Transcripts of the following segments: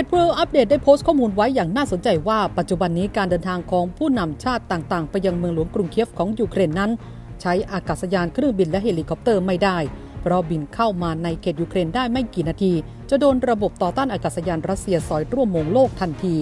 เพจ World Update ได้โพสต์ข้อมูลไว้อย่างน่าสนใจว่า ปัจจุบันนี้การเดินทางของผู้นำชาติต่างๆ ไปยังเมืองหลวงกรุงเคียฟของยูเครนนั้น ใช้อากาศยานเครื่องบินและเฮลิคอปเตอร์ไม่ได้ เพราะบินเข้ามาในเขตยูเครนได้ไม่กี่นาที จะโดนระบบต่อต้านอากาศยานรัสเซียสอยร่วงโหม่งโลกทันที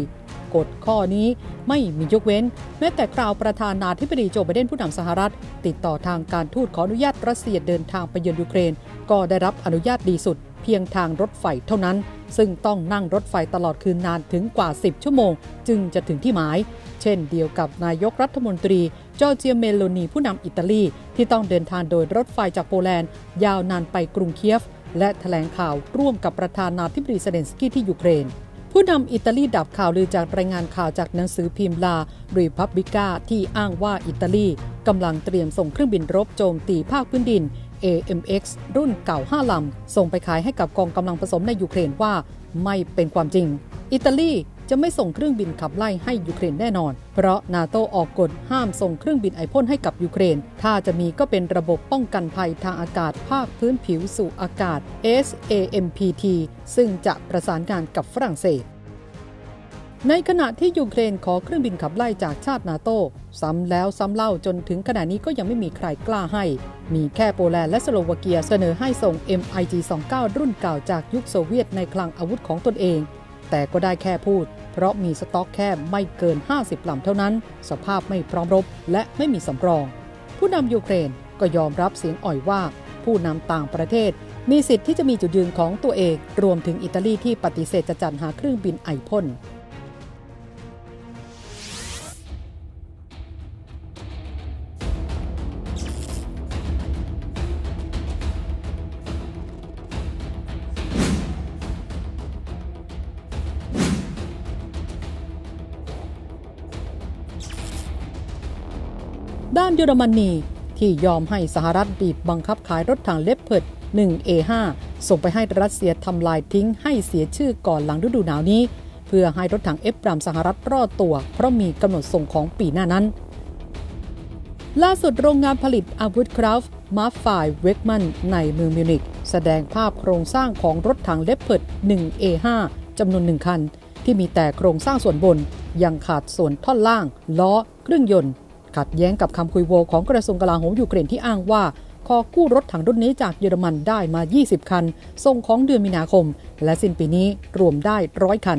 กฎข้อนี้ไม่มียกเว้น แม้แต่คราวประธานาธิบดีโจไบเดนผู้นำสหรัฐ ติดต่อทางการทูตขออนุญาตรัสเซียเดินทางไปเยือนยูเครน ก็ได้รับอนุญาตดีสุด เพียงทางรถไฟเท่านั้น ซึ่งต้องนั่งรถไฟตลอดคืนนานถึงกว่า 10 ชั่วโมง จึงจะถึงที่หมาย เช่นเดียวกับนายกรัฐมนตรีจอร์เจียเมโลนีผู้นำอิตาลี ที่ต้องเดินทางโดยรถไฟจากโปแลนด์ ยาวนานไปกรุงเคียฟ และแถลงข่าวร่วมกับประธานาธิบดีเซเลนสกี้ที่ยูเครนผู้นำอิตาลีดับข่าวลือจากรายงานข่าวจากหนังสือพิมพ์ La Repubblica ที่อ้างว่าอิตาลีกำลังเตรียมส่งเครื่องบินรบโจมตีภาคพื้นดิน AMX รุ่นเก่า 5 ลำ ส่งไปขายให้กับกองกำลังผสมในยูเครนว่าไม่เป็นความจริง อิตาลีจะไม่ส่งเครื่องบินขับไล่ให้ยูเครนแน่นอน เพราะนาโตออกกฎห้ามส่งเครื่องบินไอพ่นให้กับยูเครน ถ้าจะมีก็เป็นระบบป้องกันภัยทางอากาศภาคพื้นผิวสู่อากาศ SAMPT ซึ่งจะประสานงานกับฝรั่งเศส ในขณะที่ยูเครนขอเครื่องบินขับไล่จากชาตินาโต้ซ้ำแล้วซ้ำเล่าจนถึงขณะนี้ก็ยังไม่มีใครกล้าให้ มีแค่โปแลนด์และสโลวาเกียเสนอให้ส่ง MiG-29 รุ่นเก่าจากยุคโซเวียตในคลังอาวุธของตนเอง แต่ก็ได้แค่พูด เพราะมีสต็อกแค่ไม่เกิน 50ลำเท่านั้น สภาพไม่พร้อมรบ และไม่มีสำรอง ผู้นำยูเครนก็ยอมรับเสียงอ่อยว่า ผู้นำต่างประเทศ มีสิทธิ์ที่จะมีจุดยืนของตัวเอง รวมถึงอิตาลีที่ปฏิเสธจะจัดหาเครื่องบินไอพ่น ด้านเยอรมนีที่ยอมให้สหรัฐบีบบังคับขายรถถังเลปเพิร์ด 1A5 ส่งไปให้รัสเซียทำลายทิ้งให้เสียชื่อก่อนหลังฤดูหนาวนี้ เพื่อให้รถถัง Abrams สหรัฐรอดตัว เพราะมีกำหนดส่งของปีหน้านั้น ล่าสุดโรงงานผลิตอาวุธ Krauss-Maffei Wegmann ในเมืองมิวนิกแสดงภาพโครงสร้างของรถถังเลปเพิร์ด 1A5 จำนวนหนึ่งคัน ที่มีแต่โครงสร้างส่วนบนยังขาดส่วนท่อนล่าง ล้อ เครื่องยนต์ ขัดแย้งกับคำคุยโวของกระทรวงกลาโหมยูเครนที่อ้างว่า ขอกู้รถถังรุ่นนี้จากเยอรมันได้มา 20 คัน ส่งของเดือนมีนาคม และสิ้นปีนี้รวมได้ร้อยคัน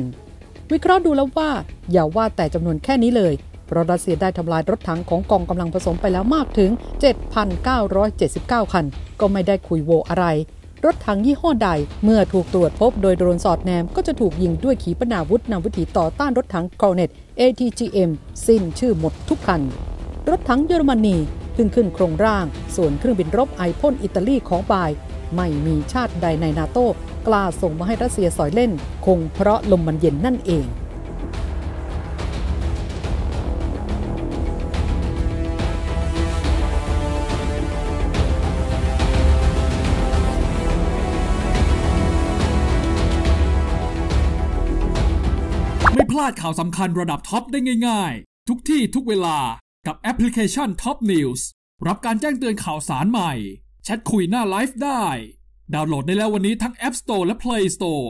วิเคราะห์ดูแล้วว่า อย่าว่าแต่จำนวนแค่นี้เลย เพราะรัสเซียได้ทำลายรถถังของกองกำลังผสมไปแล้วมากถึง 7,979 คัน ก็ไม่ได้คุยโวอะไรรถถังยี่ห้อใดเมื่อถูกตรวจพบโดยโดรนสอดแนม ก็จะถูกยิงด้วยขีปนาวุธนำวิถีต่อต้านรถถังกรเนต ATGM สิ้นชื่อหมดทุกคัน รถถังเยอรมนีเพิ่งขึ้นโครงร่าง ส่วนเครื่องบินรบไอพ่นอิตาลีของบาย ไม่มีชาติใดในนาโต้กล้าส่งมาให้รัสเซียสอยเล่น คงเพราะลมมันเย็นนั่นเองไม่พลาดข่าวสำคัญระดับท็อปได้ง่าย ๆ ทุกที่ทุกเวลา กับแอปพลิเคชัน Top News รับการแจ้งเตือนข่าวสารใหม่ แชทคุยหน้าไลฟ์ได้ ดาวน์โหลดได้แล้ววันนี้ทั้ง App Store และ Play Store